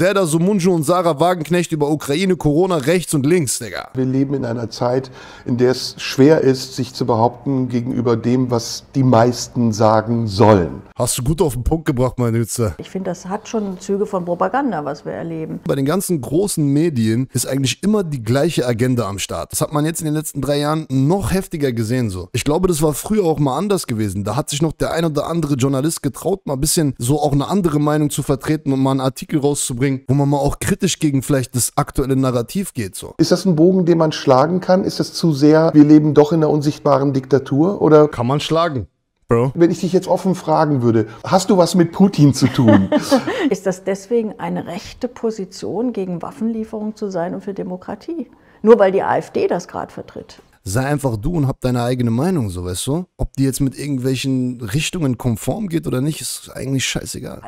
Serdar Sumunju und Sarah Wagenknecht über Ukraine, Corona, rechts und links, Digga. Wir leben in einer Zeit, in der es schwer ist, sich zu behaupten gegenüber dem, was die meisten sagen sollen. Hast du gut auf den Punkt gebracht, mein Nützer. Ich finde, das hat schon Züge von Propaganda, was wir erleben. Bei den ganzen großen Medien ist eigentlich immer die gleiche Agenda am Start. Das hat man jetzt in den letzten drei Jahren noch heftiger gesehen so. Ich glaube, das war früher auch mal anders gewesen. Da hat sich noch der ein oder andere Journalist getraut, mal ein bisschen so auch eine andere Meinung zu vertreten und mal einen Artikel rauszubringen, wo man mal auch kritisch gegen vielleicht das aktuelle Narrativ geht so. Ist das ein Bogen, den man schlagen kann? Ist das zu sehr, wir leben doch in einer unsichtbaren Diktatur? Oder Kann man schlagen. Bro. wenn ich dich jetzt offen fragen würde, hast du was mit Putin zu tun? Ist das deswegen eine rechte Position, gegen Waffenlieferung zu sein und für Demokratie? Nur weil die AfD das gerade vertritt. Sei einfach du und hab deine eigene Meinung, so weißt du? Ob die jetzt mit irgendwelchen Richtungen konform geht oder nicht, ist eigentlich scheißegal.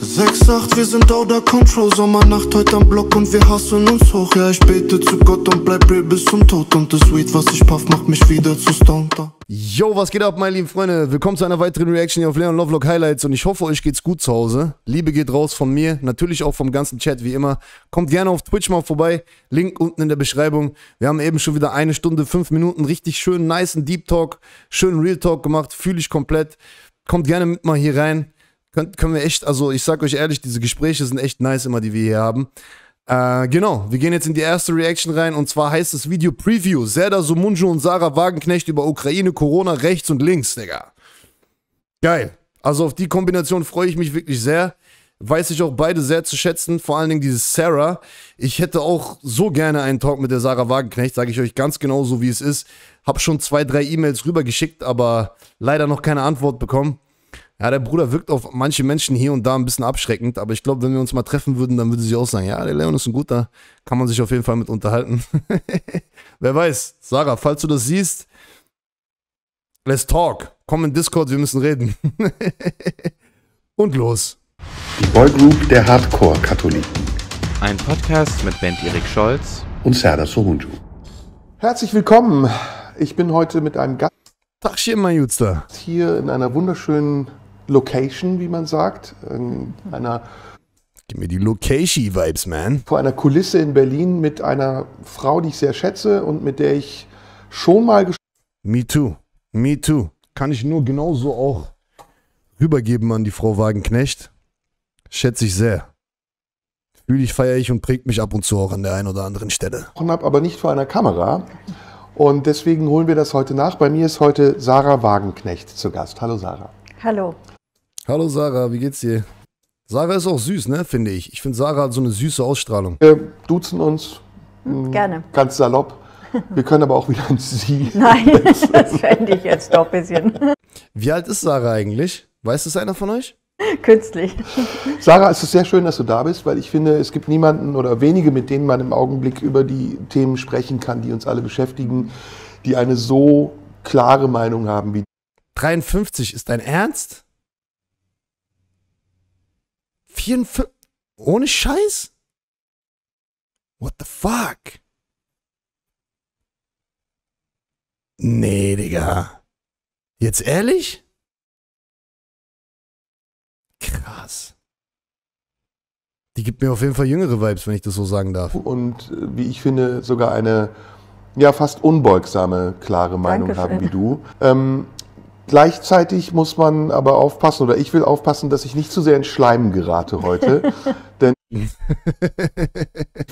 6-8, wir sind out of control, Sommernacht heute am Block und wir hassen uns hoch. Ja, ich bete zu Gott und bleib real bis zum Tod. Und das Weed, was ich puff, macht mich wieder zu stoned. Yo, was geht ab, meine lieben Freunde? Willkommen zu einer weiteren Reaction hier auf Leon Lovelock Highlights und ich hoffe, euch geht's gut zu Hause. Liebe geht raus von mir, natürlich auch vom ganzen Chat, wie immer. Kommt gerne auf Twitch mal vorbei, Link unten in der Beschreibung. Wir haben eben schon wieder eine Stunde, fünf Minuten richtig schön nice Deep Talk, schön Real Talk gemacht, fühle ich komplett. Kommt gerne mit mal hier rein. Könnt, können wir echt, also ich sag euch ehrlich, diese Gespräche sind echt nice immer, die wir hier haben. Äh, genau, wir gehen jetzt in die erste Reaction rein und zwar heißt das Video Preview. Serdar Sumunju und Sarah Wagenknecht über Ukraine, Corona, rechts und links, Digga. Geil. Also auf die Kombination freue ich mich wirklich sehr. Weiß ich auch beide sehr zu schätzen, vor allen Dingen dieses Sarah. Ich hätte auch so gerne einen Talk mit der Sarah Wagenknecht, sage ich euch ganz genau so, wie es ist. Hab schon zwei, drei E-Mails rübergeschickt, aber leider noch keine Antwort bekommen. Ja, der Bruder wirkt auf manche Menschen hier und da ein bisschen abschreckend, aber ich glaube, wenn wir uns mal treffen würden, dann würde sie auch sagen, ja, der Leon ist ein guter, kann man sich auf jeden Fall mit unterhalten. Wer weiß, Sarah, falls du das siehst, let's talk. Komm in Discord, wir müssen reden. und los. Die Boygroup der Hardcore-Katholiken Ein Podcast mit Bent Erik Scholz. und Serdar Sohunju. Herzlich willkommen. Ich bin heute mit einem Gast Tagchen, mein Jutster. hier in einer wunderschönen Location, wie man sagt, in einer, Gib mir die Location-Vibes, man. vor einer Kulisse in Berlin mit einer Frau, die ich sehr schätze und mit der ich schon mal Me too. Me too. Kann ich nur genauso auch rübergeben an die Frau Wagenknecht. Schätze ich sehr. Fühle ich, feiere ich und prägt mich ab und zu auch an der einen oder anderen Stelle. gesprochen habe, aber nicht vor einer Kamera. Und deswegen holen wir das heute nach. Bei mir ist heute Sarah Wagenknecht zu Gast. Hallo Sarah. Hallo. Hallo Sarah, wie geht's dir? Sarah ist auch süß, ne, finde ich. Ich finde, Sarah hat so eine süße Ausstrahlung. Wir duzen uns Gerne. ganz salopp. Wir können aber auch wieder ins Sie. Nein, das fände ich jetzt doch ein bisschen Wie alt ist Sarah eigentlich? Weiß es einer von euch? künstlich. Sarah, es ist sehr schön, dass du da bist, weil ich finde, es gibt niemanden oder wenige, mit denen man im Augenblick über die Themen sprechen kann, die uns alle beschäftigen, die eine so klare Meinung haben wie 53, ist dein Ernst? 54? Ohne Scheiß? What the fuck? Nee, Digga. Jetzt ehrlich? Krass. Die gibt mir auf jeden Fall jüngere Vibes, wenn ich das so sagen darf. und äh, wie ich finde, sogar eine ja fast unbeugsame, klare Meinung Dankeschön. haben wie du. Ähm, gleichzeitig muss man aber aufpassen, oder ich will aufpassen, dass ich nicht zu sehr in Schleim gerate heute. denn ich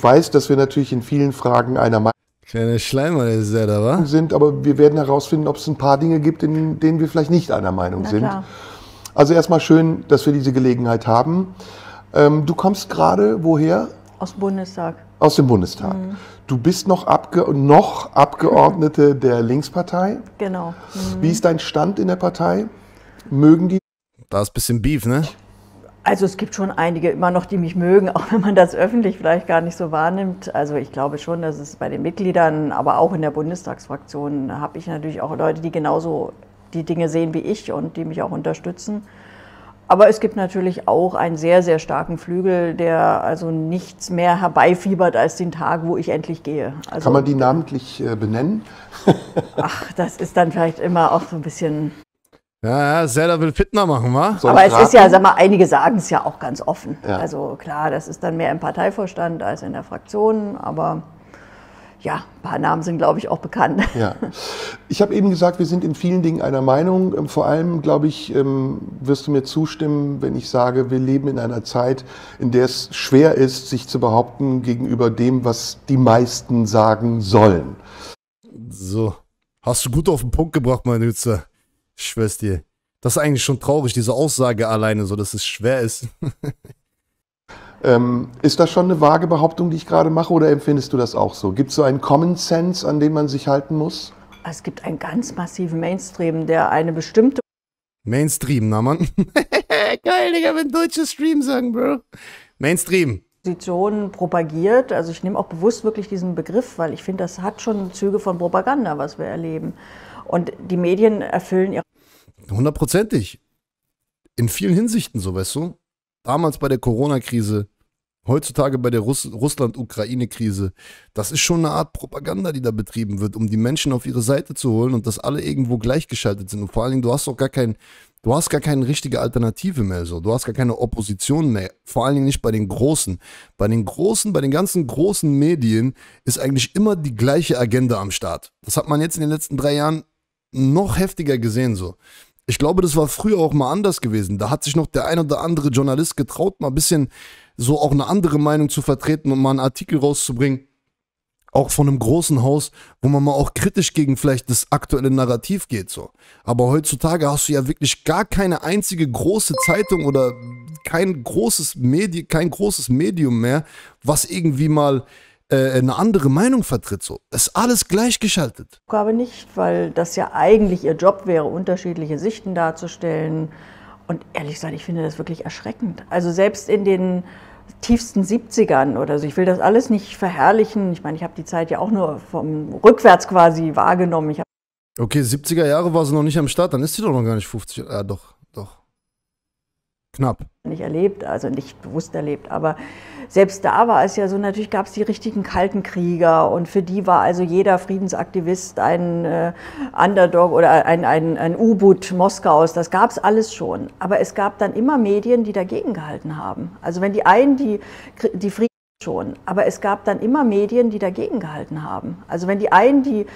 weiß, dass wir natürlich in vielen Fragen einer Meinung Kleine Schleimer, ist ja da, wa? sind, aber wir werden herausfinden, ob es ein paar Dinge gibt, in denen wir vielleicht nicht einer Meinung Na sind. klar. Also erstmal schön, dass wir diese Gelegenheit haben. Ähm, du kommst gerade woher? Aus dem Bundestag. Aus dem Bundestag. Du bist noch, Abge noch Abgeordnete der Linkspartei. Genau. Mhm. Wie ist dein Stand in der Partei? Mögen die? Da ist ein bisschen Beef, ne? Also es gibt schon einige immer noch, die mich mögen, auch wenn man das öffentlich vielleicht gar nicht so wahrnimmt. Also ich glaube schon, dass es bei den Mitgliedern, aber auch in der Bundestagsfraktion habe ich natürlich auch Leute, die genauso die Dinge sehen wie ich und die mich auch unterstützen. Aber es gibt natürlich auch einen sehr, sehr starken Flügel, der also nichts mehr herbeifiebert als den Tag, wo ich endlich gehe. Also, Kann man die namentlich äh, benennen? Ach, das ist dann vielleicht immer auch so ein bisschen Ja, ja, Zelda will Fitner machen, wa? Soll Aber es ist ja, raten? sag mal, einige sagen es ja auch ganz offen. Ja. Also klar, das ist dann mehr im Parteivorstand als in der Fraktion, aber ja, ein paar Namen sind, glaube ich, auch bekannt. Ja. Ich habe eben gesagt, wir sind in vielen Dingen einer Meinung. Ähm, Vor allem, glaube ich, ähm, wirst du mir zustimmen, wenn ich sage, wir leben in einer Zeit, in der es schwer ist, sich zu behaupten gegenüber dem, was die meisten sagen sollen. So. Hast du gut auf den Punkt gebracht, mein Nützer. Ich schwör's dir. Das ist eigentlich schon traurig, diese Aussage alleine, so dass es schwer ist. Ähm, ist das schon eine vage Behauptung, die ich gerade mache, oder empfindest du das auch so? Gibt es so einen Common Sense, an den man sich halten muss? Es gibt einen ganz massiven Mainstream, der eine bestimmte Mainstream, na Mann. Geil, Digga, wenn deutsche Stream sagen, Bro. Mainstream. Position propagiert. Also ich nehme auch bewusst wirklich diesen Begriff, weil ich finde, das hat schon Züge von Propaganda, was wir erleben. Und die Medien erfüllen ihre Hundertprozentig. In vielen Hinsichten so, weißt du? Damals bei der Corona-Krise, heutzutage bei der Russ Russland-Ukraine-Krise. Das ist schon eine Art Propaganda, die da betrieben wird, um die Menschen auf ihre Seite zu holen und dass alle irgendwo gleichgeschaltet sind. Und vor allen Dingen, du hast doch gar kein, du hast gar keine richtige Alternative mehr so. Du hast gar keine Opposition mehr. Vor allen Dingen nicht bei den Großen. Bei den Großen, bei den ganzen großen Medien ist eigentlich immer die gleiche Agenda am Start. Das hat man jetzt in den letzten drei Jahren noch heftiger gesehen so. Ich glaube, das war früher auch mal anders gewesen. Da hat sich noch der ein oder andere Journalist getraut, mal ein bisschen so auch eine andere Meinung zu vertreten und mal einen Artikel rauszubringen. Auch von einem großen Haus, wo man mal auch kritisch gegen vielleicht das aktuelle Narrativ geht, so. Aber heutzutage hast du ja wirklich gar keine einzige große Zeitung oder kein großes Medi kein großes Medium mehr, was irgendwie mal äh, eine andere Meinung vertritt, so. Ist alles gleichgeschaltet. Aufgabe nicht, weil das ja eigentlich ihr Job wäre, unterschiedliche Sichten darzustellen. Und ehrlich gesagt, ich finde das wirklich erschreckend. Also selbst in den tiefsten 70ern oder so, ich will das alles nicht verherrlichen. Ich meine, ich habe die Zeit ja auch nur vom rückwärts quasi wahrgenommen. Ich Okay, 70er Jahre war sie noch nicht am Start, dann ist sie doch noch gar nicht 50. Ja, doch, doch. Knapp. nicht erlebt, also nicht bewusst erlebt, aber selbst da war es ja so, natürlich gab es die richtigen kalten Krieger und für die war also jeder Friedensaktivist ein äh, Underdog oder ein, ein, ein U-Boot Moskaus, das gab es alles schon. Aber es gab dann immer Medien, die dagegen gehalten haben. Also wenn die einen die, die Frieden schon, aber es gab dann immer Medien, die dagegen gehalten haben. Also wenn die einen die,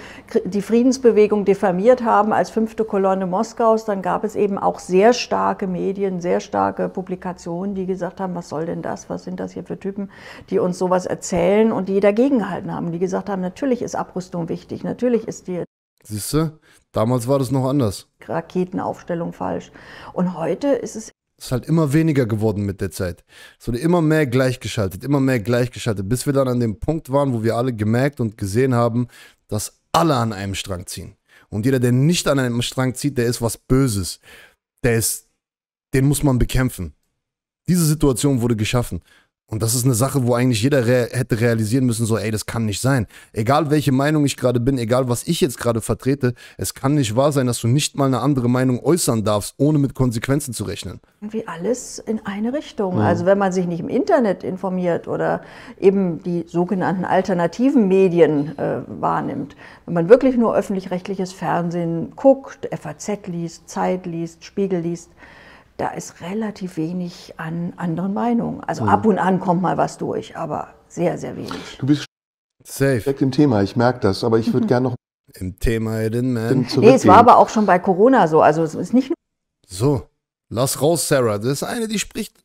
die Friedensbewegung diffamiert haben als fünfte Kolonne Moskaus, dann gab es eben auch sehr starke Medien, sehr starke Publikationen, die gesagt haben, was soll denn das, was sind das hier für Typen, die uns sowas erzählen und die dagegen gehalten haben, die gesagt haben, natürlich ist Abrüstung wichtig, natürlich ist die Siehst du? Damals war das noch anders. Raketenaufstellung falsch. Und heute ist es Es ist halt immer weniger geworden mit der Zeit. Es wurde immer mehr gleichgeschaltet, immer mehr gleichgeschaltet, bis wir dann an dem Punkt waren, wo wir alle gemerkt und gesehen haben, dass alle an einem Strang ziehen. Und jeder, der nicht an einem Strang zieht, der ist was Böses. Der ist, den muss man bekämpfen. Diese Situation wurde geschaffen. Und das ist eine Sache, wo eigentlich jeder rea hätte realisieren müssen, so, ey, das kann nicht sein. Egal welche Meinung ich gerade bin, egal was ich jetzt gerade vertrete, es kann nicht wahr sein, dass du nicht mal eine andere Meinung äußern darfst, ohne mit Konsequenzen zu rechnen. irgendwie alles in eine Richtung. Also wenn man sich nicht im Internet informiert oder eben die sogenannten alternativen Medien äh, wahrnimmt, wenn man wirklich nur öffentlich-rechtliches Fernsehen guckt, FAZ liest, Zeit liest, Spiegel liest, da ist relativ wenig an anderen Meinungen. Also ab und an kommt mal was durch, aber sehr, sehr wenig. Du bist Safe. direkt im Thema, ich merke das, aber ich würde gerne noch Im Thema Hidden Man. Nee, es war aber auch schon bei Corona so. Also es ist nicht nur So, lass raus, Sarah. Das ist eine, die spricht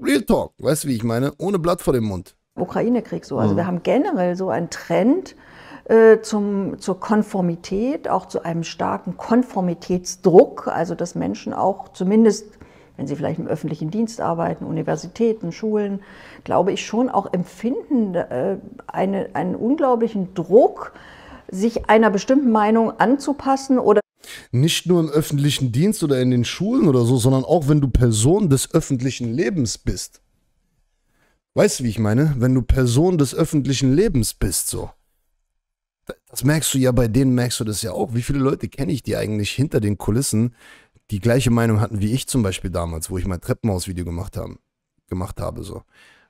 Real Talk. Weißt du, wie ich meine? Ohne Blatt vor dem Mund. Ukraine-Krieg so. Also wir haben generell so einen Trend äh, zum, zur Konformität, auch zu einem starken Konformitätsdruck, also dass Menschen auch zumindest, wenn sie vielleicht im öffentlichen Dienst arbeiten, Universitäten, Schulen, glaube ich schon auch empfinden äh, eine, einen unglaublichen Druck, sich einer bestimmten Meinung anzupassen oder Nicht nur im öffentlichen Dienst oder in den Schulen oder so, sondern auch wenn du Person des öffentlichen Lebens bist. Weißt du, wie ich meine? Wenn du Person des öffentlichen Lebens bist, so. Das merkst du ja bei denen, merkst du das ja auch. Wie viele Leute kenne ich, die eigentlich hinter den Kulissen die gleiche Meinung hatten wie ich zum Beispiel damals, wo ich mein Treppenhaus-Video gemacht, haben, gemacht habe, so.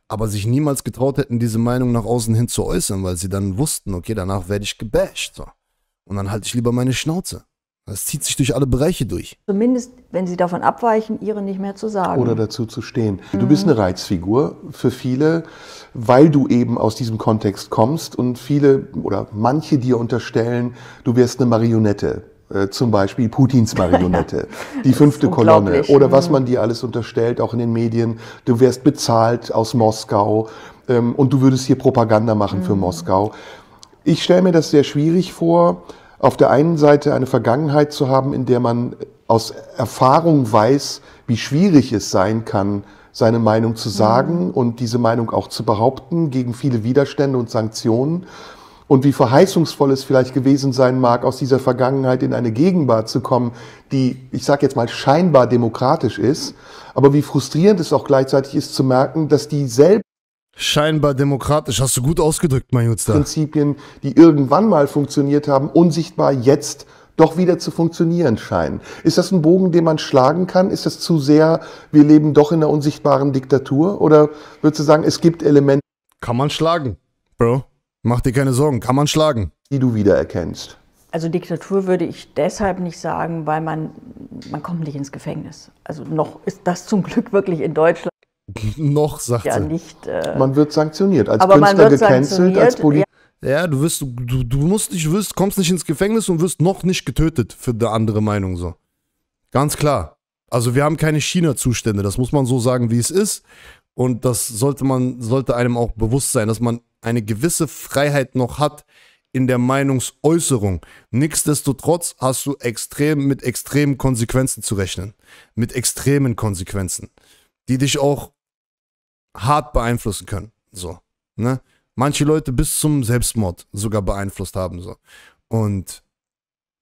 Aber sich niemals getraut hätten, diese Meinung nach außen hin zu äußern, weil sie dann wussten, okay, danach werde ich gebasht, so. Und dann halte ich lieber meine Schnauze. Das zieht sich durch alle Bereiche durch. Zumindest, wenn sie davon abweichen, ihre nicht mehr zu sagen. Oder dazu zu stehen. Du bist eine Reizfigur für viele, weil du eben aus diesem Kontext kommst und viele oder manche dir unterstellen, du wärst eine Marionette. Äh, zum Beispiel Putins Marionette, die fünfte Kolonne oder was man dir alles unterstellt, auch in den Medien. Du wärst bezahlt aus Moskau ähm, und du würdest hier Propaganda machen für Moskau. Ich stelle mir das sehr schwierig vor, auf der einen Seite eine Vergangenheit zu haben, in der man aus Erfahrung weiß, wie schwierig es sein kann, seine Meinung zu sagen und diese Meinung auch zu behaupten gegen viele Widerstände und Sanktionen. Und wie verheißungsvoll es vielleicht gewesen sein mag, aus dieser Vergangenheit in eine Gegenwart zu kommen, die, ich sage jetzt mal, scheinbar demokratisch ist, aber wie frustrierend es auch gleichzeitig ist zu merken, dass dieselben Scheinbar demokratisch, hast du gut ausgedrückt, mein Jutster. Prinzipien, die irgendwann mal funktioniert haben, unsichtbar jetzt doch wieder zu funktionieren scheinen. Ist das ein Bogen, den man schlagen kann? Ist das zu sehr, wir leben doch in einer unsichtbaren Diktatur? Oder würdest du sagen, es gibt Elemente, Kann man schlagen, Bro. Mach dir keine Sorgen, kann man schlagen. die du wiedererkennst? Also Diktatur würde ich deshalb nicht sagen, weil man, man kommt nicht ins Gefängnis. Also noch ist das zum Glück wirklich in Deutschland Noch, sagt ja sie. nicht. Äh, Man wird sanktioniert, als aber man Künstler wird gecancelt, als. Politiker. Ja, du wirst, du, du musst nicht, wirst, kommst nicht ins Gefängnis und wirst noch nicht getötet für eine andere Meinung so. Ganz klar. Also wir haben keine China-Zustände, das muss man so sagen, wie es ist. Und das sollte man, sollte einem auch bewusst sein, dass man eine gewisse Freiheit noch hat in der Meinungsäußerung. Nichtsdestotrotz hast du extrem mit extremen Konsequenzen zu rechnen. Mit extremen Konsequenzen, die dich auch hart beeinflussen können. So, ne? Manche Leute bis zum Selbstmord sogar beeinflusst haben. So. Und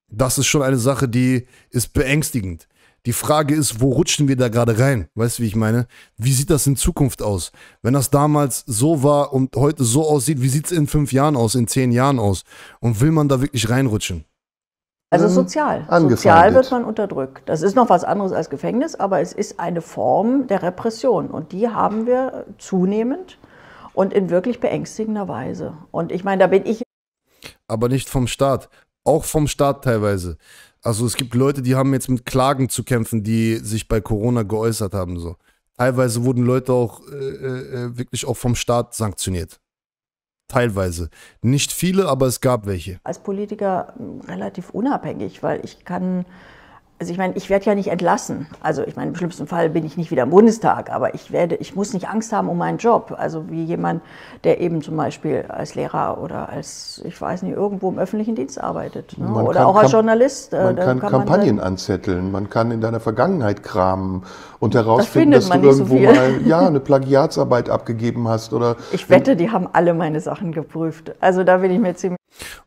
das ist schon eine Sache, die ist beängstigend. Die Frage ist, wo rutschen wir da gerade rein? Weißt du, wie ich meine? Wie sieht das in Zukunft aus? Wenn das damals so war und heute so aussieht, wie sieht es in fünf Jahren aus, in zehn Jahren aus? Und will man da wirklich reinrutschen? Also Ähm, sozial. Sozial wird man unterdrückt. Das ist noch was anderes als Gefängnis, aber es ist eine Form der Repression. Und die haben wir zunehmend und in wirklich beängstigender Weise. Und ich meine, da bin ich aber nicht vom Staat. Auch vom Staat teilweise. Also es gibt Leute, die haben jetzt mit Klagen zu kämpfen, die sich bei Corona geäußert haben. So. Teilweise wurden Leute auch äh, äh, wirklich auch vom Staat sanktioniert. Teilweise. Nicht viele, aber es gab welche. als Politiker mh, relativ unabhängig, weil ich kann, also ich meine, ich werde ja nicht entlassen. Also ich meine, im schlimmsten Fall bin ich nicht wieder im Bundestag, aber ich werde, ich muss nicht Angst haben um meinen Job. Also wie jemand, der eben zum Beispiel als Lehrer oder als, ich weiß nicht, irgendwo im öffentlichen Dienst arbeitet. Ne? Man Oder kann auch als Journalist. äh, Man kann man Kampagnen dann- anzetteln, man kann in deiner Vergangenheit kramen und herausfinden, findet dass du man so irgendwo viel. mal ja, eine Plagiatsarbeit abgegeben hast oder Ich wette, die haben alle meine Sachen geprüft. Also da bin ich mir ziemlich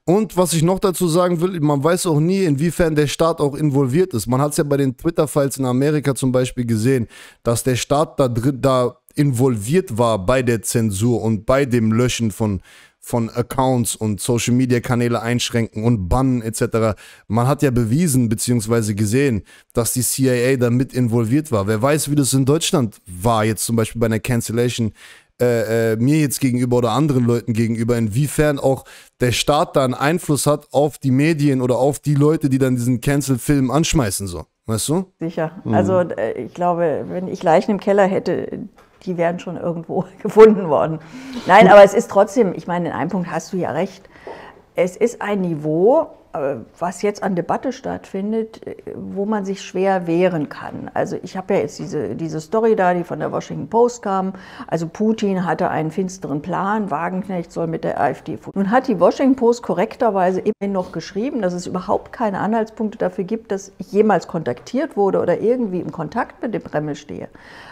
Und was ich noch dazu sagen will, man weiß auch nie, inwiefern der Staat auch involviert ist. Man hat es ja bei den Twitter-Files in Amerika zum Beispiel gesehen, dass der Staat da da involviert war bei der Zensur und bei dem Löschen von, von Accounts und Social-Media-Kanäle einschränken und bannen etc. Man hat ja bewiesen bzw. gesehen, dass die CIA da mit involviert war. Wer weiß, wie das in Deutschland war, jetzt zum Beispiel bei einer Cancellation äh, äh, mir jetzt gegenüber oder anderen Leuten gegenüber, inwiefern auch der Staat da einen Einfluss hat auf die Medien oder auf die Leute, die dann diesen Cancel-Film anschmeißen, so. Weißt du? sicher. Also äh, ich glaube, wenn ich Leichen im Keller hätte, die wären schon irgendwo gefunden worden. Nein, aber es ist trotzdem, ich meine, in einem Punkt hast du ja recht. Es ist ein Niveau, was jetzt an Debatte stattfindet, äh, wo man sich schwer wehren kann. Also ich habe ja jetzt diese, diese Story da, die von der Washington Post kam. Also Putin hatte einen finsteren Plan, Wagenknecht soll mit der AfD. Nun hat die Washington Post korrekterweise immerhin noch geschrieben, dass es überhaupt keine Anhaltspunkte dafür gibt, dass ich jemals kontaktiert wurde oder irgendwie im Kontakt mit dem Kreml stehe.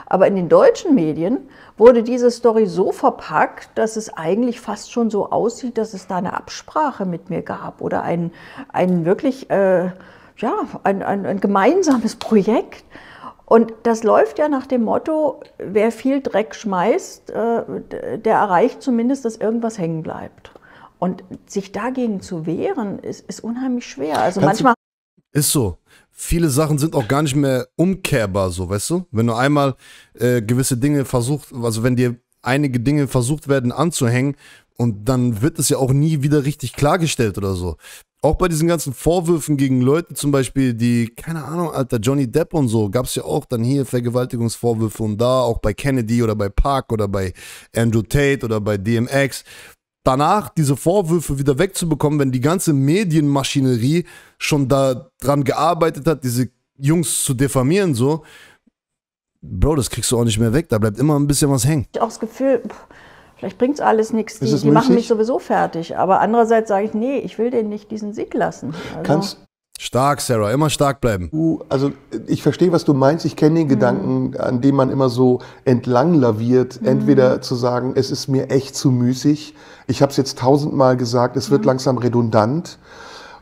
Aber in den deutschen Medien wurde diese Story so verpackt, dass es eigentlich fast schon so aussieht, dass es da eine Absprache mit mir gab oder ein, ein wirklich, äh, ja, ein, ein, ein gemeinsames Projekt. Und das läuft ja nach dem Motto, wer viel Dreck schmeißt, äh, der erreicht zumindest, dass irgendwas hängen bleibt. Und sich dagegen zu wehren, ist, ist unheimlich schwer. Also Kannst manchmal Ist so. Viele Sachen sind auch gar nicht mehr umkehrbar, so, weißt du? Wenn du einmal äh, gewisse Dinge versucht, also wenn dir einige Dinge versucht werden anzuhängen und dann wird es ja auch nie wieder richtig klargestellt oder so. auch bei diesen ganzen Vorwürfen gegen Leute, zum Beispiel, die, keine Ahnung, Alter, Johnny Depp und so, gab es ja auch dann hier Vergewaltigungsvorwürfe und da, auch bei Kennedy oder bei Park oder bei Andrew Tate oder bei DMX. Danach diese Vorwürfe wieder wegzubekommen, wenn die ganze Medienmaschinerie schon daran gearbeitet hat, diese Jungs zu diffamieren, so, Bro, das kriegst du auch nicht mehr weg. Da bleibt immer ein bisschen was hängen. Ich habe auch das Gefühl, pff, vielleicht bringt es alles nichts. Die, die machen mich sowieso fertig. Aber andererseits sage ich, nee, ich will denen nicht diesen Sieg lassen. Also, Kannst Stark, Sarah, immer stark bleiben. du, also ich verstehe, was du meinst. Ich kenne den Gedanken, an dem man immer so entlang laviert. Entweder zu sagen, es ist mir echt zu müßig. Ich habe es jetzt tausendmal gesagt, es wird langsam redundant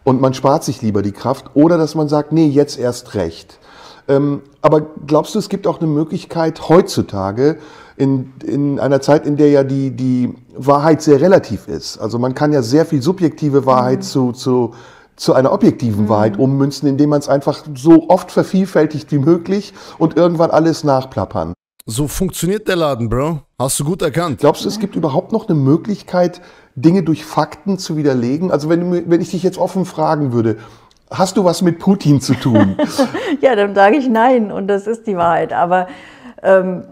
und man spart sich lieber die Kraft. Oder dass man sagt, nee, jetzt erst recht. Ähm, aber glaubst du, es gibt auch eine Möglichkeit heutzutage, in, in einer Zeit, in der ja die, die Wahrheit sehr relativ ist, also man kann ja sehr viel subjektive Wahrheit zu, zu, zu einer objektiven Wahrheit ummünzen, indem man es einfach so oft vervielfältigt wie möglich und irgendwann alles nachplappern. So funktioniert der Laden, Bro. Hast du gut erkannt. Glaubst du, es gibt überhaupt noch eine Möglichkeit, Dinge durch Fakten zu widerlegen? Also wenn, wenn ich dich jetzt offen fragen würde, hast du was mit Putin zu tun? Ja, dann sage ich nein und das ist die Wahrheit. Aber ähm,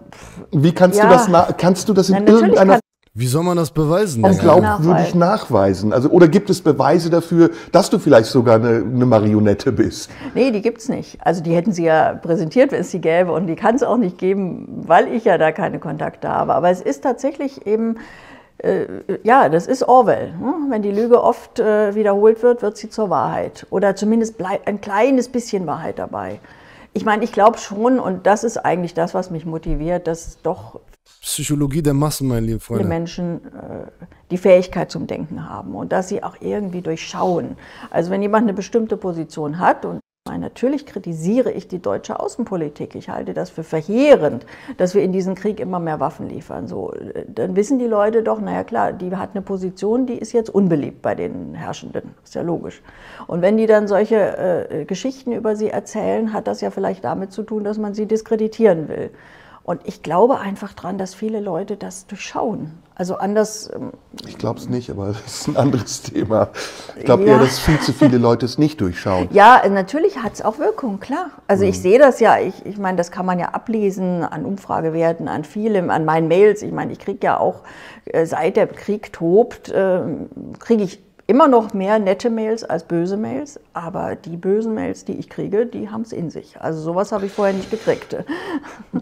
Wie kannst Ja. du das, kannst du das in Nein, irgendeiner Wie soll man das beweisen? Digga? glaubwürdig nachweisen? Also, oder gibt es Beweise dafür, dass du vielleicht sogar eine, eine Marionette bist? nee, die gibt's nicht. Also die hätten sie ja präsentiert, wenn es die gäbe. Und die kann es auch nicht geben, weil ich ja da keine Kontakte habe. Aber es ist tatsächlich eben, äh, ja, das ist Orwell. Ne? Wenn die Lüge oft äh, wiederholt wird, wird sie zur Wahrheit. Oder zumindest bleibt ein kleines bisschen Wahrheit dabei. Ich meine, ich glaube schon, und das ist eigentlich das, was mich motiviert, dass doch Psychologie der Massen, meine lieben Freunde. Menschen äh, die Fähigkeit zum Denken haben und dass sie auch irgendwie durchschauen. Also wenn jemand eine bestimmte Position hat und natürlich kritisiere ich die deutsche Außenpolitik. Ich halte das für verheerend, dass wir in diesen Krieg immer mehr Waffen liefern. So, äh, dann wissen die Leute doch, naja klar, die hat eine Position, die ist jetzt unbeliebt bei den Herrschenden. Ist ja logisch. Und wenn die dann solche äh, Geschichten über sie erzählen, hat das ja vielleicht damit zu tun, dass man sie diskreditieren will. Und ich glaube einfach dran, dass viele Leute das durchschauen. Also anders, ähm, Ich glaube es nicht, aber das ist ein anderes Thema. Ich glaube Ja. eher, dass viel zu viele Leute es nicht durchschauen. ja, natürlich hat es auch Wirkung, klar. Also ich sehe das ja, ich, ich meine, das kann man ja ablesen an Umfragewerten, an vielem, an meinen Mails. Ich meine, ich kriege ja auch, äh, seit der Krieg tobt, ähm, kriege ich immer noch mehr nette Mails als böse Mails. Aber die bösen Mails, die ich kriege, die haben es in sich. Also sowas habe ich vorher nicht gekriegt.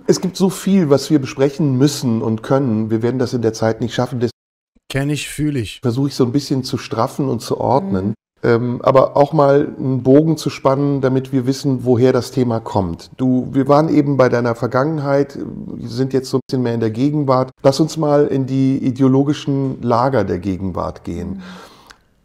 Es gibt so viel, was wir besprechen müssen und können. Wir werden das in der Zeit nicht schaffen. Deswegen Kenn ich, fühle ich. versuche ich so ein bisschen zu straffen und zu ordnen. Ähm, aber auch mal einen Bogen zu spannen, damit wir wissen, woher das Thema kommt. Du, wir waren eben bei deiner Vergangenheit, sind jetzt so ein bisschen mehr in der Gegenwart. Lass uns mal in die ideologischen Lager der Gegenwart gehen.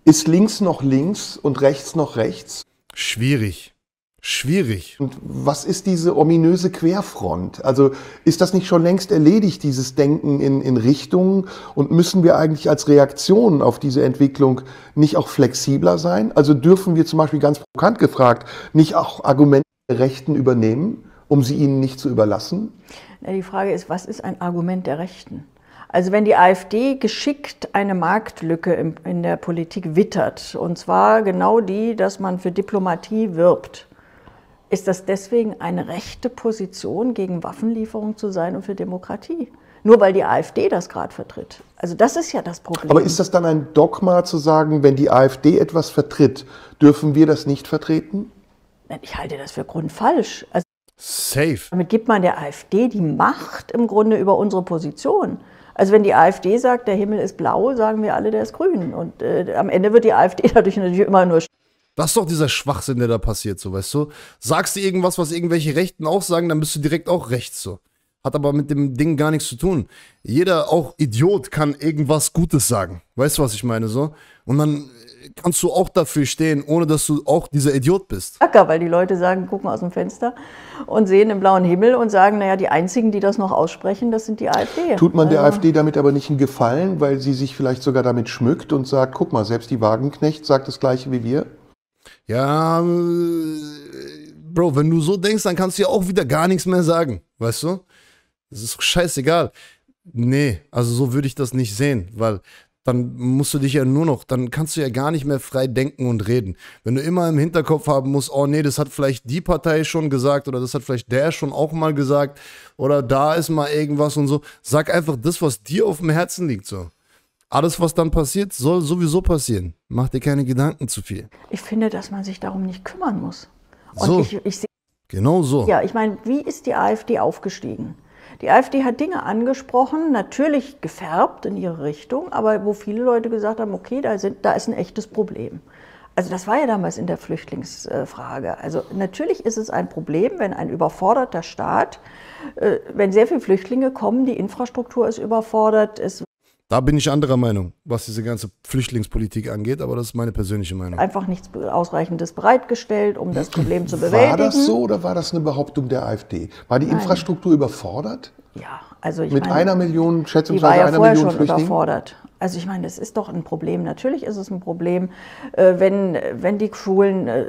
Ist links noch links und rechts noch rechts? Schwierig. Schwierig. Und was ist diese ominöse Querfront? Also ist das nicht schon längst erledigt, dieses Denken in, in Richtungen? Und müssen wir eigentlich als Reaktion auf diese Entwicklung nicht auch flexibler sein? Also dürfen wir zum Beispiel ganz provokant gefragt nicht auch Argumente der Rechten übernehmen, um sie ihnen nicht zu überlassen? Ja, die Frage ist, was ist ein Argument der Rechten? Also wenn die AfD geschickt eine Marktlücke in der Politik wittert, und zwar genau die, dass man für Diplomatie wirbt, ist das deswegen eine rechte Position, gegen Waffenlieferung zu sein und für Demokratie? Nur weil die AfD das gerade vertritt. Also das ist ja das Problem. Aber ist das dann ein Dogma zu sagen, wenn die AfD etwas vertritt, dürfen wir das nicht vertreten? ich halte das für grundfalsch. Also Safe. Damit gibt man der AfD die Macht im Grunde über unsere Position. Also wenn die AfD sagt, der Himmel ist blau, sagen wir alle, der ist grün. Und äh, am Ende wird die AfD dadurch natürlich immer nur Das ist doch dieser Schwachsinn, der da passiert, so, weißt du? Sagst du irgendwas, was irgendwelche Rechten auch sagen, dann bist du direkt auch rechts, so. Hat aber mit dem Ding gar nichts zu tun. Jeder, auch Idiot, kann irgendwas Gutes sagen. Weißt du, was ich meine, so? Und dann äh, kannst du auch dafür stehen, ohne dass du auch dieser Idiot bist. Acker, weil die Leute sagen, gucken aus dem Fenster und sehen den blauen Himmel und sagen, naja, die einzigen, die das noch aussprechen, das sind die AfD. Tut man der AfD damit aber nicht einen Gefallen, weil sie sich vielleicht sogar damit schmückt und sagt, guck mal, selbst die Wagenknecht sagt das gleiche wie wir? Ja, äh, Bro, wenn du so denkst, dann kannst du ja auch wieder gar nichts mehr sagen, weißt du? Das ist scheißegal. Nee, also so würde ich das nicht sehen, weil dann musst du dich ja nur noch, dann kannst du ja gar nicht mehr frei denken und reden. Wenn du immer im Hinterkopf haben musst, oh nee, das hat vielleicht die Partei schon gesagt oder das hat vielleicht der schon auch mal gesagt oder da ist mal irgendwas und so. Sag einfach das, was dir auf dem Herzen liegt, so. Alles, was dann passiert, soll sowieso passieren. Mach dir keine Gedanken zu viel. Ich finde, dass man sich darum nicht kümmern muss. Und So. ich, ich Genau so. Ja, ich meine, wie ist die AfD aufgestiegen? Die AfD hat Dinge angesprochen, natürlich gefärbt in ihre Richtung, aber wo viele Leute gesagt haben, okay, da, sind, da ist ein echtes Problem. Also das war ja damals in der Flüchtlingsfrage. Also natürlich ist es ein Problem, wenn ein überforderter Staat, äh, wenn sehr viele Flüchtlinge kommen, die Infrastruktur ist überfordert, es Da bin ich anderer Meinung, was diese ganze Flüchtlingspolitik angeht, aber das ist meine persönliche Meinung. einfach nichts Ausreichendes bereitgestellt, um das Problem zu bewältigen. War das so oder war das eine Behauptung der AfD? War die Infrastruktur überfordert? Ja, also ich Mit meine, einer Million, Die war schätzungsweise ja einer vorher Million schon überfordert. Also ich meine, das ist doch ein Problem. Natürlich ist es ein Problem, äh, wenn, wenn die Schulen, äh,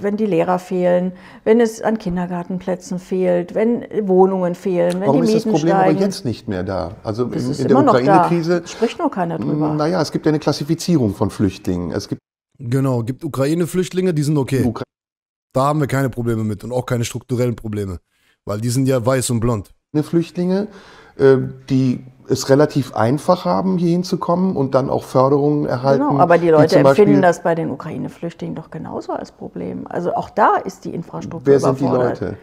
wenn die Lehrer fehlen, wenn es an Kindergartenplätzen fehlt, wenn Wohnungen fehlen, wenn Warum die ist das Mieten Problem steigen. aber jetzt nicht mehr da? Also das in, ist in der immer noch da. Ukraine-Krise, Spricht nur keiner drüber. naja, es gibt ja eine Klassifizierung von Flüchtlingen. Es gibt Genau, gibt Ukraine-Flüchtlinge, die sind okay. Ukra Da haben wir keine Probleme mit und auch keine strukturellen Probleme. Weil die sind ja weiß und blond. Flüchtlinge, äh, die es relativ einfach haben, hier hinzukommen und dann auch Förderungen erhalten. Genau, aber die Leute empfinden das bei den Ukraine-Flüchtlingen doch genauso als Problem. Also auch da ist die Infrastruktur Wer sind die. Leute?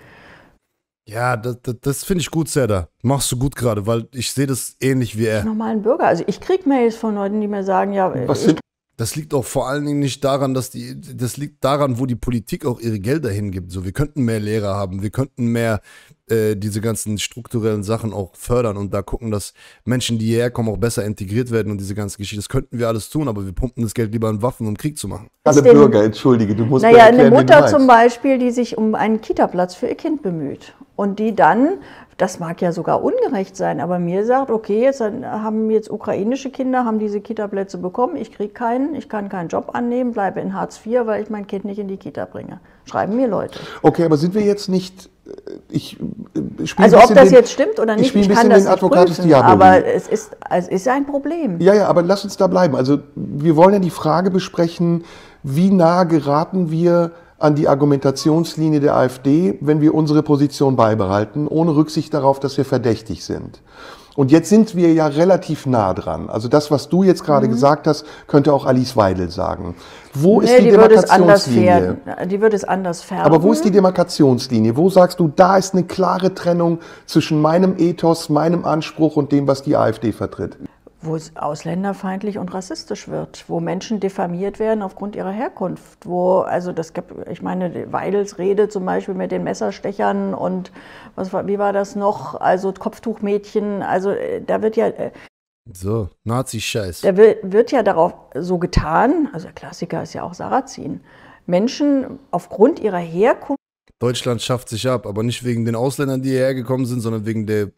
Ja, das, das, das finde ich gut, Seda. Machst du gut gerade, weil ich sehe das ähnlich wie er. normalen Bürger. Also ich kriege Mails von Leuten, die mir sagen, ja, Was sind Das liegt auch vor allen Dingen nicht daran, dass die, das liegt daran, wo die Politik auch ihre Gelder hingibt. So, wir könnten mehr Lehrer haben, wir könnten mehr äh, diese ganzen strukturellen Sachen auch fördern und da gucken, dass Menschen, die hierher kommen, auch besser integriert werden und diese ganze Geschichte. Das könnten wir alles tun, aber wir pumpen das Geld lieber in Waffen, um Krieg zu machen. alle Bürger? Entschuldige, du musst mir Naja, erklären, eine Mutter zum Beispiel, die sich um einen Kita-Platz für ihr Kind bemüht und die dann, das mag ja sogar ungerecht sein, aber mir sagt, okay, jetzt haben jetzt ukrainische Kinder, haben diese Kita-Plätze bekommen, ich kriege keinen, ich kann keinen Job annehmen, bleibe in Hartz IV, weil ich mein Kind nicht in die Kita bringe. Schreiben mir Leute. Okay, aber sind wir jetzt nicht. äh, Ich äh, spiele Also ein ob das den, jetzt stimmt oder ich nicht, spiele ich, ein kann bisschen den Advocatus prüfen, Diaboli. aber es ist, es ist ein Problem. Ja, ja, aber lass uns da bleiben. Also wir wollen ja die Frage besprechen, wie nah geraten wir an die Argumentationslinie der AfD, wenn wir unsere Position beibehalten, ohne Rücksicht darauf, dass wir verdächtig sind. Und jetzt sind wir ja relativ nah dran. Also das, was du jetzt gerade gesagt hast, könnte auch Alice Weidel sagen. Wo ist Mhm. Nee, die, die anders Demarkationslinie? Die würde es anders färben. Aber wo ist die Demarkationslinie? Wo sagst du, da ist eine klare Trennung zwischen meinem Ethos, meinem Anspruch und dem, was die AfD vertritt? Wo es ausländerfeindlich und rassistisch wird, wo Menschen diffamiert werden aufgrund ihrer Herkunft, wo, also das gibt, ich meine, Weidels Rede zum Beispiel mit den Messerstechern und was war, wie war das noch, also Kopftuchmädchen, also äh, da wird ja, äh, So, Nazi-Scheiß. da wird, wird ja darauf so getan, also der Klassiker ist ja auch Sarrazin, Menschen aufgrund ihrer Herkunft Deutschland schafft sich ab, aber nicht wegen den Ausländern, die hierher gekommen sind, sondern wegen der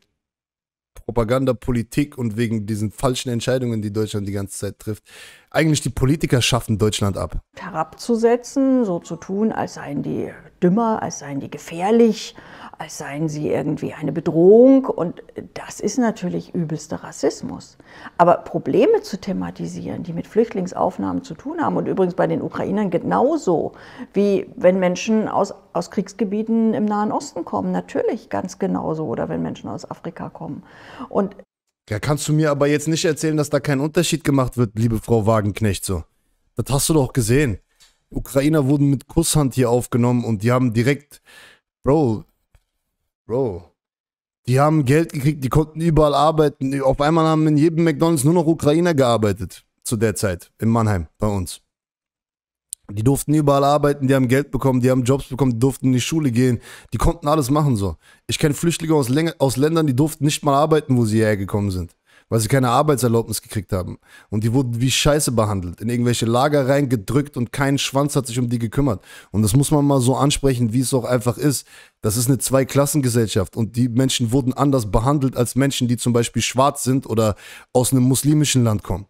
Propagandapolitik und wegen diesen falschen Entscheidungen, die Deutschland die ganze Zeit trifft. Eigentlich die Politiker schaffen Deutschland ab. herabzusetzen, so zu tun, als seien die dümmer, als seien die gefährlich, als seien sie irgendwie eine Bedrohung. Und das ist natürlich übelster Rassismus. Aber Probleme zu thematisieren, die mit Flüchtlingsaufnahmen zu tun haben, und übrigens bei den Ukrainern genauso, wie wenn Menschen aus, aus Kriegsgebieten im Nahen Osten kommen, natürlich ganz genauso, oder wenn Menschen aus Afrika kommen. Und Ja, kannst du mir aber jetzt nicht erzählen, dass da kein Unterschied gemacht wird, liebe Frau Wagenknecht, so. Das hast du doch gesehen. Ukrainer wurden mit Kusshand hier aufgenommen und die haben direkt, Bro, Bro, die haben Geld gekriegt, die konnten überall arbeiten. Auf einmal haben in jedem McDonalds nur noch Ukrainer gearbeitet, zu der Zeit, in Mannheim, bei uns. Die durften überall arbeiten, die haben Geld bekommen, die haben Jobs bekommen, die durften in die Schule gehen, die konnten alles machen so. Ich kenne Flüchtlinge aus, Länge, aus Ländern, die durften nicht mal arbeiten, wo sie hierher gekommen sind, weil sie keine Arbeitserlaubnis gekriegt haben. Und die wurden wie Scheiße behandelt, in irgendwelche Lager reingedrückt und kein Schwanz hat sich um die gekümmert. Und das muss man mal so ansprechen, wie es auch einfach ist. Das ist eine Zweiklassengesellschaft und die Menschen wurden anders behandelt als Menschen, die zum Beispiel schwarz sind oder aus einem muslimischen Land kommen.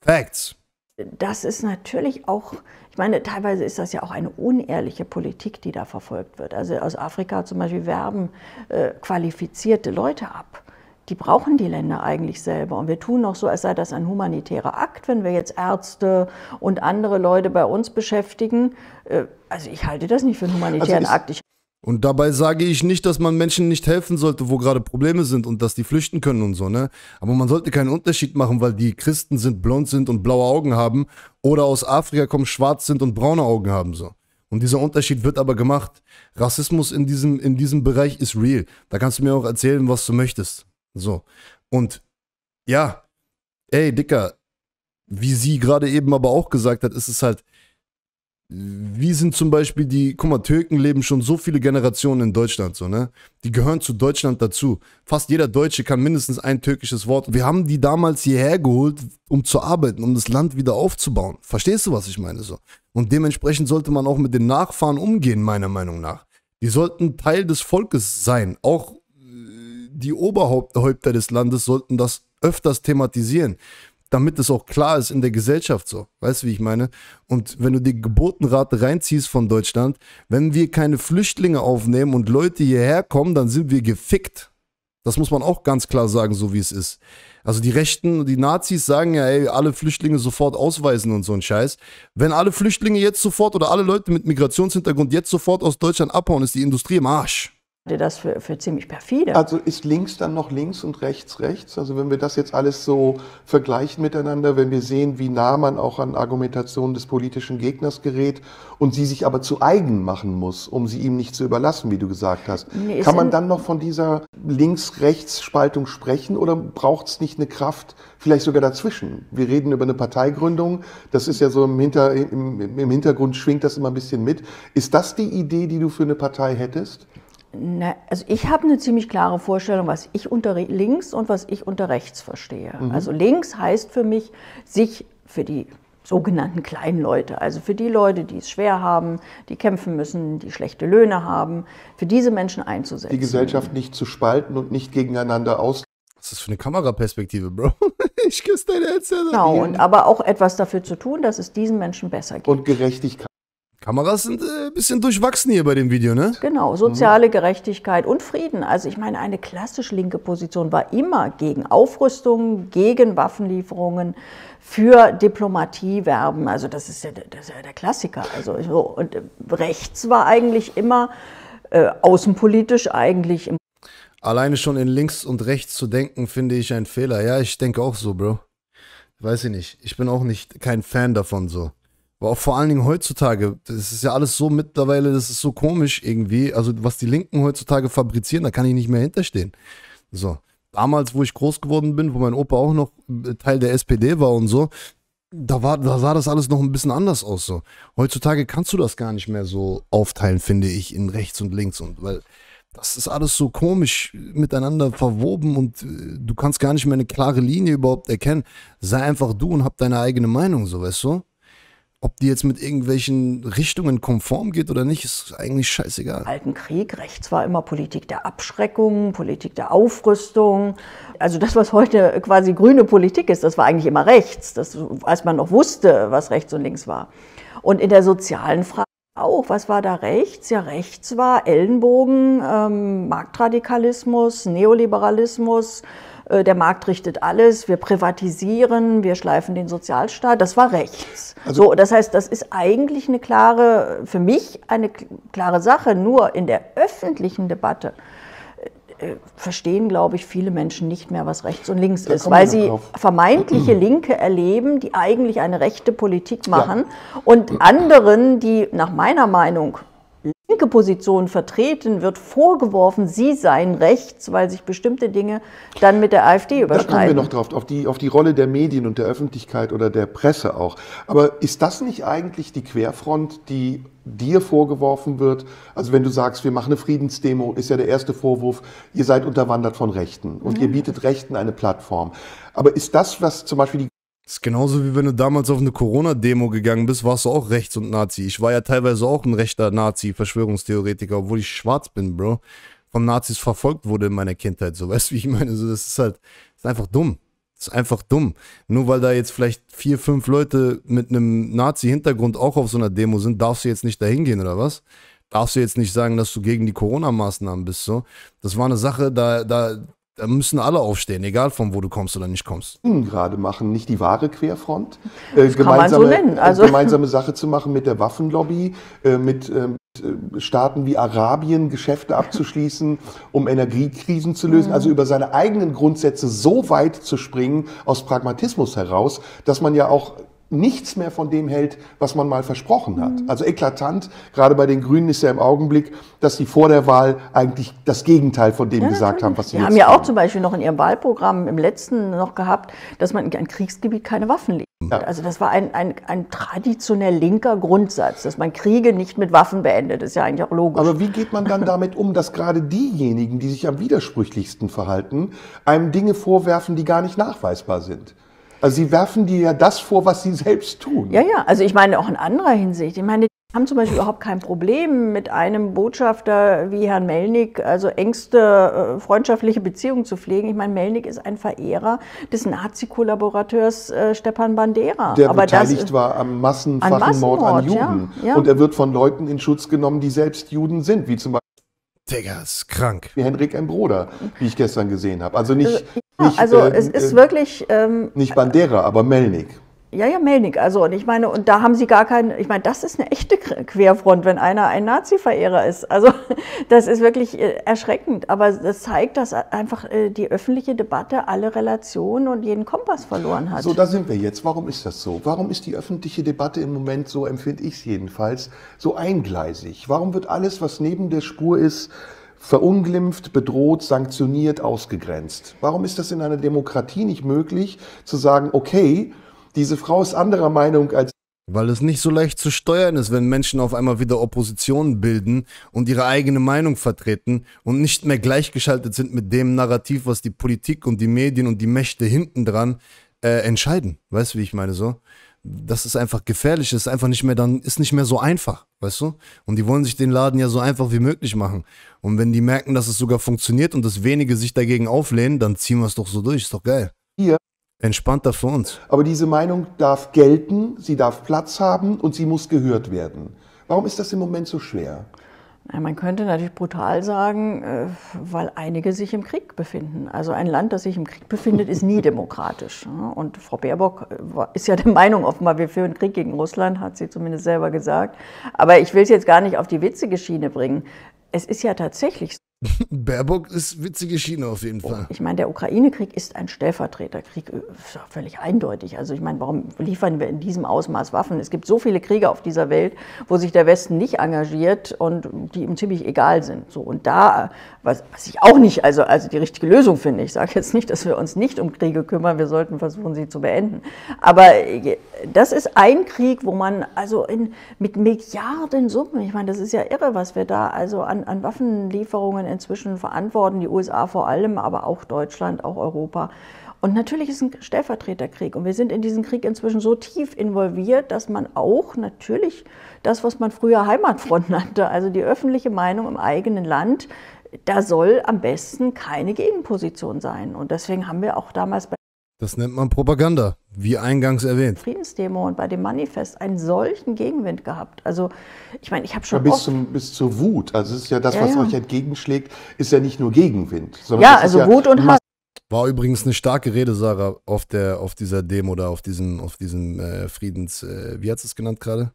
Facts. das ist natürlich auch, ich meine, teilweise ist das ja auch eine unehrliche Politik, die da verfolgt wird. Also aus Afrika zum Beispiel werben äh, qualifizierte Leute ab, die brauchen die Länder eigentlich selber. Und wir tun noch so, als sei das ein humanitärer Akt, wenn wir jetzt Ärzte und andere Leute bei uns beschäftigen. Äh, also ich halte das nicht für einen humanitären Also Akt. Ich Und dabei sage ich nicht, dass man Menschen nicht helfen sollte, wo gerade Probleme sind und dass die flüchten können und so, ne? Aber man sollte keinen Unterschied machen, weil die Christen sind, blond sind und blaue Augen haben oder aus Afrika kommen, schwarz sind und braune Augen haben, so. Und dieser Unterschied wird aber gemacht. Rassismus in diesem, in diesem Bereich ist real. Da kannst du mir auch erzählen, was du möchtest. So. Und ja, ey, Dicker, wie sie gerade eben aber auch gesagt hat, ist es halt, wie sind zum Beispiel die, guck mal, Türken leben schon so viele Generationen in Deutschland, so, ne? Die gehören zu Deutschland dazu. Fast jeder Deutsche kann mindestens ein türkisches Wort. Wir haben die damals hierher geholt, um zu arbeiten, um das Land wieder aufzubauen. Verstehst du, was ich meine, so? Und dementsprechend sollte man auch mit den Nachfahren umgehen, meiner Meinung nach. Die sollten Teil des Volkes sein. Auch die Oberhäupter des Landes sollten das öfters thematisieren damit es auch klar ist in der Gesellschaft so. Weißt du, wie ich meine? Und wenn du die Geburtenrate reinziehst von Deutschland, wenn wir keine Flüchtlinge aufnehmen und Leute hierher kommen, dann sind wir gefickt. Das muss man auch ganz klar sagen, so wie es ist. Also die Rechten, die Nazis sagen ja, ey, alle Flüchtlinge sofort ausweisen und so ein Scheiß. Wenn alle Flüchtlinge jetzt sofort oder alle Leute mit Migrationshintergrund jetzt sofort aus Deutschland abhauen, ist die Industrie im Arsch. Halte das für, für ziemlich perfide. Also ist links dann noch links und rechts rechts? Also wenn wir das jetzt alles so vergleichen miteinander, wenn wir sehen, wie nah man auch an Argumentationen des politischen Gegners gerät und sie sich aber zu eigen machen muss, um sie ihm nicht zu überlassen, wie du gesagt hast, Nee, kann man dann noch von dieser Links-Rechts-Spaltung sprechen oder braucht es nicht eine Kraft, vielleicht sogar dazwischen? Wir reden über eine Parteigründung, das ist ja so im, Hinter, im, im Hintergrund schwingt das immer ein bisschen mit. Ist das die Idee, die du für eine Partei hättest? Na, also ich habe eine ziemlich klare Vorstellung, was ich unter links und was ich unter rechts verstehe. Also links heißt für mich, sich für die sogenannten kleinen Leute, also für die Leute, die es schwer haben, die kämpfen müssen, die schlechte Löhne haben, für diese Menschen einzusetzen. Die Gesellschaft nicht zu spalten und nicht gegeneinander aus Was ist das für eine Kameraperspektive, Bro? Ich küsse dein Herz. Alter. Genau, und aber auch etwas dafür zu tun, dass es diesen Menschen besser geht. und Gerechtigkeit. Kameras sind äh, ein bisschen durchwachsen hier bei dem Video, ne? Genau, soziale Gerechtigkeit und Frieden. Also ich meine, eine klassisch linke Position war immer gegen Aufrüstung, gegen Waffenlieferungen, für Diplomatie werben. Also das ist ja, der- das ist ja der Klassiker. Also so. Und äh, rechts war eigentlich immer äh, außenpolitisch eigentlich im Alleine schon in links und rechts zu denken, finde ich ein Fehler. Ja, ich denke auch so, Bro. Weiß ich nicht. Ich bin auch nicht kein Fan davon so. Aber auch vor allen Dingen heutzutage, das ist ja alles so mittlerweile, das ist so komisch irgendwie. Also, was die Linken heutzutage fabrizieren, da kann ich nicht mehr hinterstehen. So. Damals, wo ich groß geworden bin, wo mein Opa auch noch äh, Teil der SPD war und so, da, war, da sah das alles noch ein bisschen anders aus. So. Heutzutage kannst du das gar nicht mehr so aufteilen, finde ich, in rechts und links. Und weil das ist alles so komisch miteinander verwoben und äh, du kannst gar nicht mehr eine klare Linie überhaupt erkennen. Sei einfach du und hab deine eigene Meinung, so weißt du? Ob die jetzt mit irgendwelchen Richtungen konform geht oder nicht, ist eigentlich scheißegal. Alten Krieg. Rechts war immer Politik der Abschreckung, Politik der Aufrüstung. Also das, was heute quasi grüne Politik ist, das war eigentlich immer rechts, das, als man noch wusste, was rechts und links war. Und in der sozialen Frage auch, was war da rechts? Ja, rechts war Ellenbogen, ähm, Marktradikalismus, Neoliberalismus. Äh, Der Markt richtet alles, wir privatisieren, wir schleifen den Sozialstaat. Das war rechts. so, das heißt, das ist eigentlich eine klare, für mich eine klare Sache. Nur in der öffentlichen Debatte äh, verstehen, glaube ich, viele Menschen nicht mehr, was rechts und links Da ist, weil sie drauf. vermeintliche Linke erleben, die eigentlich eine rechte Politik machen und anderen, die nach meiner Meinung linke Positionen vertreten, wird vorgeworfen, sie seien rechts, weil sich bestimmte Dinge dann mit der AfD Da kommen wir überschneiden. noch drauf, auf die, auf die Rolle der Medien und der Öffentlichkeit oder der Presse auch. Aber ist das nicht eigentlich die Querfront, die dir vorgeworfen wird? Also wenn du sagst, wir machen eine Friedensdemo, ist ja der erste Vorwurf, ihr seid unterwandert von Rechten und ihr bietet Rechten eine Plattform. Aber ist das, was zum Beispiel die Das ist genauso wie wenn du damals auf eine Corona-Demo gegangen bist, warst du auch rechts und Nazi. Ich war ja teilweise auch ein rechter Nazi, Verschwörungstheoretiker, obwohl ich schwarz bin, Bro. Von Nazis verfolgt wurde in meiner Kindheit. So, weißt du, wie ich meine? So, das ist halt, das ist einfach dumm. Das ist einfach dumm. Nur weil da jetzt vielleicht vier, fünf Leute mit einem Nazi-Hintergrund auch auf so einer Demo sind, darfst du jetzt nicht dahin gehen, oder was? Darfst du jetzt nicht sagen, dass du gegen die Corona-Maßnahmen bist, so? Das war eine Sache, da, da, Da müssen alle aufstehen, egal von wo du kommst oder nicht kommst. gerade machen, nicht die wahre Querfront, äh, kann man so nennen, also- äh, gemeinsame Sache zu machen mit der Waffenlobby, äh, mit ähm, äh, Staaten wie Arabien Geschäfte abzuschließen, um Energiekrisen zu lösen, also über seine eigenen Grundsätze so weit zu springen aus Pragmatismus heraus, dass man ja auch nichts mehr von dem hält, was man mal versprochen hat. Also eklatant, gerade bei den Grünen ist ja im Augenblick, dass sie vor der Wahl eigentlich das Gegenteil von dem gesagt haben, was sie Die jetzt haben ja auch zum Beispiel noch in ihrem Wahlprogramm im letzten noch gehabt, dass man in ein Kriegsgebiet keine Waffen legt. Ja. Also das war ein, ein, ein traditionell linker Grundsatz, dass man Kriege nicht mit Waffen beendet. Das ist ja eigentlich auch logisch. Aber wie geht man dann damit um, dass gerade diejenigen, die sich am widersprüchlichsten verhalten, einem Dinge vorwerfen, die gar nicht nachweisbar sind? Also sie werfen dir ja das vor, was sie selbst tun. Ja, ja, also ich meine auch in anderer Hinsicht. Ich meine, die haben zum Beispiel überhaupt kein Problem mit einem Botschafter wie Herrn Melnik, also engste äh, freundschaftliche Beziehungen zu pflegen. Ich meine, Melnik ist ein Verehrer des Nazi-Kollaborateurs äh, Stepan Bandera. Der Aber beteiligt das, war am massenfachen An Mord an Massenmord, ja, Juden. ja. Und er wird von Leuten in Schutz genommen, die selbst Juden sind, wie zum Beispiel Digga, ist krank. Henrik M. Broder, wie ich gestern gesehen habe. Also nicht, ja, nicht, also äh, es ist äh, wirklich, ähm, nicht Bandera, aber Melnik. Ja, ja, Melnik. Also und ich meine, und da haben sie gar keinen, ich meine, das ist eine echte Querfront, wenn einer ein Nazi-Verehrer ist. Also das ist wirklich äh, erschreckend. Aber das zeigt, dass einfach äh, die öffentliche Debatte alle Relationen und jeden Kompass verloren hat. So, da sind wir jetzt. Warum ist das so? Warum ist die öffentliche Debatte im Moment, so empfinde ich es jedenfalls, so eingleisig? Warum wird alles, was neben der Spur ist, verunglimpft, bedroht, sanktioniert, ausgegrenzt? Warum ist das in einer Demokratie nicht möglich, zu sagen, okay, diese Frau ist anderer Meinung als Weil es nicht so leicht zu steuern ist, wenn Menschen auf einmal wieder Opposition bilden und ihre eigene Meinung vertreten und nicht mehr gleichgeschaltet sind mit dem Narrativ, was die Politik und die Medien und die Mächte hinten dran äh, entscheiden. Weißt du, wie ich meine so? Das ist einfach gefährlich, ist einfach nicht mehr dann, ist nicht mehr so einfach, weißt du? Und die wollen sich den Laden ja so einfach wie möglich machen. Und wenn die merken, dass es sogar funktioniert und dass wenige sich dagegen auflehnen, dann ziehen wir es doch so durch, ist doch geil. Hier. Entspannter für uns. Aber diese Meinung darf gelten, sie darf Platz haben und sie muss gehört werden. Warum ist das im Moment so schwer? Ja, Man könnte natürlich brutal sagen, äh, weil einige sich im Krieg befinden. Also ein Land, das sich im Krieg befindet, ist nie demokratisch. ja. Und Frau Baerbock äh, war- ist ja der Meinung offenbar, wir führen Krieg gegen Russland, hat sie zumindest selber gesagt. Aber ich will es jetzt gar nicht auf die witzige Schiene bringen. Es ist ja tatsächlich so. Baerbock ist witzige Schiene auf jeden Fall. Ich meine, der Ukraine-Krieg ist ein Stellvertreterkrieg, äh, völlig eindeutig. Also ich meine, warum liefern wir in diesem Ausmaß Waffen? Es gibt so viele Kriege auf dieser Welt, wo sich der Westen nicht engagiert und die ihm ziemlich egal sind. So und da, was, was ich auch nicht, also also die richtige Lösung finde. Ich sage jetzt nicht, dass wir uns nicht um Kriege kümmern. Wir sollten versuchen, sie zu beenden. Aber äh, das ist ein Krieg, wo man also in, mit Milliarden Summen, ich meine, das ist ja irre, was wir da also an, an Waffenlieferungen inzwischen verantworten, die USA vor allem, aber auch Deutschland, auch Europa. Und natürlich ist ein Stellvertreterkrieg. Und wir sind in diesen Krieg inzwischen so tief involviert, dass man auch natürlich das, was man früher Heimatfront nannte, also die öffentliche Meinung im eigenen Land, da soll am besten keine Gegenposition sein. Und deswegen haben wir auch damals bei Das nennt man Propaganda, wie eingangs erwähnt. Friedensdemo und bei dem Manifest einen solchen Gegenwind gehabt. Also ich meine, ich habe schon bis, oft zum, bis zur Wut. Also es ist ja das, Ja, was ja. euch entgegenschlägt, ist ja nicht nur Gegenwind. Sondern ja, das ist also ja Wut und Hass. War übrigens eine starke Rede, Sarah, auf, der, auf dieser Demo oder auf diesem, auf diesem äh, Friedens, äh, wie hat es genannt gerade?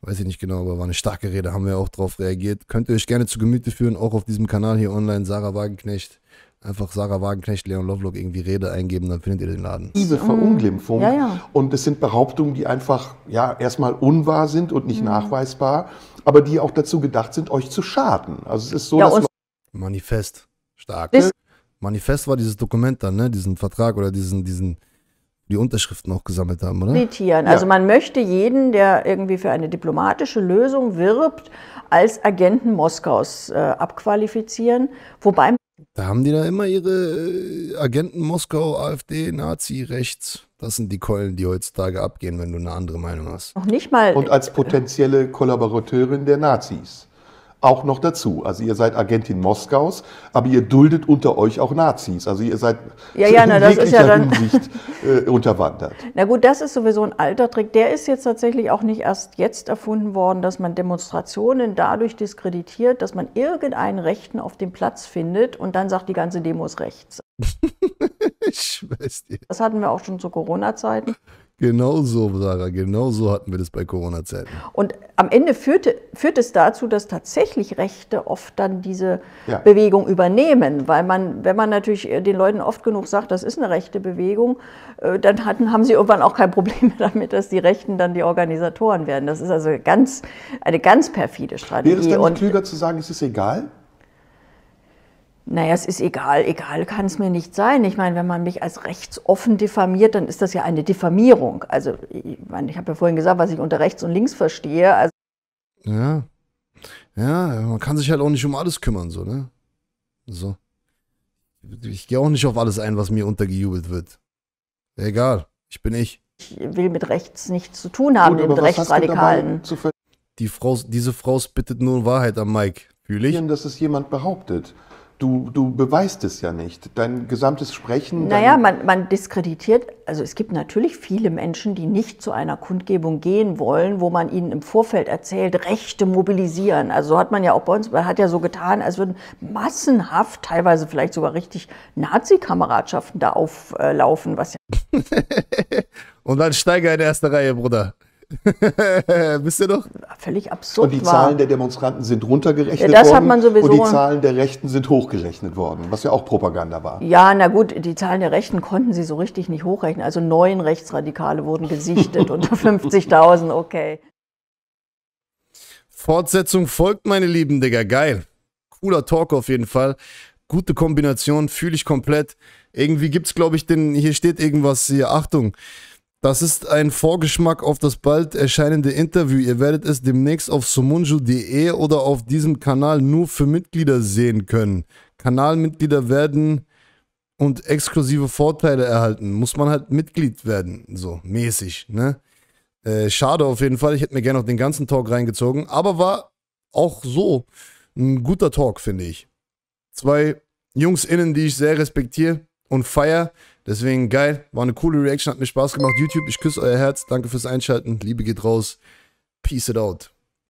Weiß ich nicht genau, aber war eine starke Rede, haben wir auch drauf reagiert. Könnt ihr euch gerne zu Gemüte führen, auch auf diesem Kanal hier online, Sarah Wagenknecht. Einfach Sarah Wagenknecht, Leon Lovelock irgendwie Rede eingeben, dann findet ihr den Laden. diese Verunglimpfung. Ja, ja. Und es sind Behauptungen, die einfach ja erstmal unwahr sind und Mhm. nicht nachweisbar, aber die auch dazu gedacht sind, euch zu schaden. Also es ist so, Ja, dass Manifest. Stark. Das- Manifest war dieses Dokument dann, ne? Diesen Vertrag oder diesen, diesen, die Unterschriften auch gesammelt haben, oder? Zitieren. Ja. Also man möchte jeden, der irgendwie für eine diplomatische Lösung wirbt, als Agenten Moskaus äh, abqualifizieren. Wobei Da haben die da immer ihre äh, Agenten Moskau, AfD, Nazi, rechts. Das sind die Keulen, die heutzutage abgehen, wenn du eine andere Meinung hast. noch nicht mal und als potenzielle Kollaborateurin der Nazis. Auch noch dazu. Also ihr seid Agentin Moskaus, aber ihr duldet unter euch auch Nazis. Also ihr seid Ja, ja, na, in das ist ja dann- Hinsicht äh, unterwandert. Na gut, das ist sowieso ein alter Trick. Der ist jetzt tatsächlich auch nicht erst jetzt erfunden worden, dass man Demonstrationen dadurch diskreditiert, dass man irgendeinen Rechten auf dem Platz findet und dann sagt, die ganze Demo ist rechts. Ich schwör's dir. Das hatten wir auch schon zu Corona-Zeiten. Genau so, Sarah, genau so hatten wir das bei Corona-Zeiten. Und am Ende führte, führt es dazu, dass tatsächlich Rechte oft dann diese Ja. Bewegung übernehmen, weil man, wenn man natürlich äh, den Leuten oft genug sagt, das ist eine rechte Bewegung, äh, dann hatten, haben sie irgendwann auch kein Problem damit, dass die Rechten dann die Organisatoren werden. Das ist also ganz, eine ganz perfide Wäre es Strategie. dann nicht klüger zu sagen, es ist egal? Naja, es ist egal, egal kann es mir nicht sein. Ich meine, wenn man mich als rechtsoffen diffamiert, dann ist das ja eine Diffamierung. Also ich, meine, ich habe ja vorhin gesagt, was ich unter rechts und links verstehe. Also Ja. Ja, man kann sich halt auch nicht um alles kümmern, so, ne? So. Ich gehe auch nicht auf alles ein, was mir untergejubelt wird. Egal, ich bin ich. ich will mit rechts nichts zu tun haben, Gut, mit Rechtsradikalen. zu Die Frau, diese Frau spittet nur Wahrheit am Mike. Fühl ich? dass es jemand behauptet? Du, du beweist es ja nicht. Dein gesamtes Sprechen. Naja, man, man diskreditiert, also es gibt natürlich viele Menschen, die nicht zu einer Kundgebung gehen wollen, wo man ihnen im Vorfeld erzählt, Rechte mobilisieren. Also so hat man ja auch bei uns, man hat ja so getan, als würden massenhaft, teilweise vielleicht sogar richtig Nazi-Kameradschaften da auflaufen, was ja Und dann Steiger in erster Reihe, Bruder. Wisst ihr doch? völlig absurd und die war. Zahlen der Demonstranten sind runtergerechnet Ja, das worden. hat man sowieso- Und die Zahlen der Rechten sind hochgerechnet worden, was ja auch Propaganda war. Ja, na gut, die Zahlen der Rechten konnten sie so richtig nicht hochrechnen. Also neun Rechtsradikale wurden gesichtet unter 50.000, okay. Fortsetzung folgt, meine Lieben, Digga. Geil. Cooler Talk auf jeden Fall. Gute Kombination, fühle ich komplett. Irgendwie gibt's, glaube ich, den, hier steht irgendwas hier. Achtung. Das ist ein Vorgeschmack auf das bald erscheinende Interview. Ihr werdet es demnächst auf somunju.de oder auf diesem Kanal nur für Mitglieder sehen können. Kanalmitglieder werden und exklusive Vorteile erhalten. Muss man halt Mitglied werden, so mäßig, ne? Äh, schade auf jeden Fall. Ich hätte mir gerne noch den ganzen Talk reingezogen. Aber war auch so ein guter Talk, finde ich. Zwei Jungs innen, die ich sehr respektiere und feier. Deswegen geil. War eine coole Reaction, hat mir Spaß gemacht. YouTube, ich küsse euer Herz. Danke fürs Einschalten. Liebe geht raus. Peace it out.